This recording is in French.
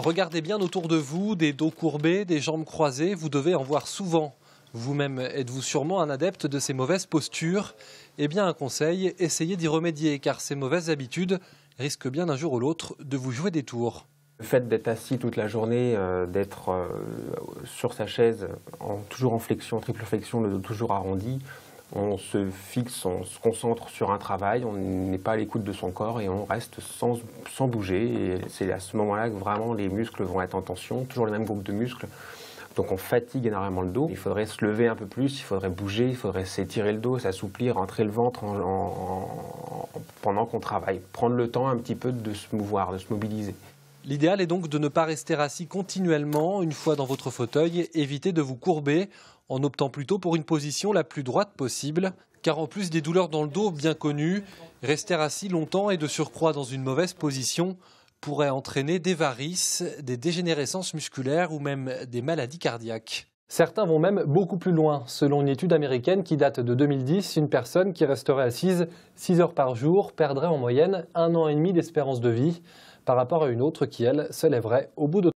Regardez bien autour de vous, des dos courbés, des jambes croisées, vous devez en voir souvent. Vous-même êtes-vous sûrement un adepte de ces mauvaises postures? Eh bien un conseil, essayez d'y remédier car ces mauvaises habitudes risquent bien un jour ou l'autre de vous jouer des tours. Le fait d'être assis toute la journée, euh, d'être euh, sur sa chaise, toujours en flexion, triple flexion, toujours arrondi, on se fixe, on se concentre sur un travail, on n'est pas à l'écoute de son corps et on reste sans, bouger. C'est à ce moment-là que vraiment les muscles vont être en tension, toujours le même groupe de muscles. Donc on fatigue énormément le dos. Il faudrait se lever un peu plus, il faudrait bouger, il faudrait s'étirer le dos, s'assouplir, rentrer le ventre pendant qu'on travaille. Prendre le temps un petit peu de se mouvoir, de se mobiliser. L'idéal est donc de ne pas rester assis continuellement une fois dans votre fauteuil. Évitez de vous courber en optant plutôt pour une position la plus droite possible. Car en plus des douleurs dans le dos bien connues, rester assis longtemps et de surcroît dans une mauvaise position pourrait entraîner des varices, des dégénérescences musculaires ou même des maladies cardiaques. Certains vont même beaucoup plus loin. Selon une étude américaine qui date de 2010, une personne qui resterait assise 6 heures par jour perdrait en moyenne un an et demi d'espérance de vie par rapport à une autre qui, elle, se lèverait au bout de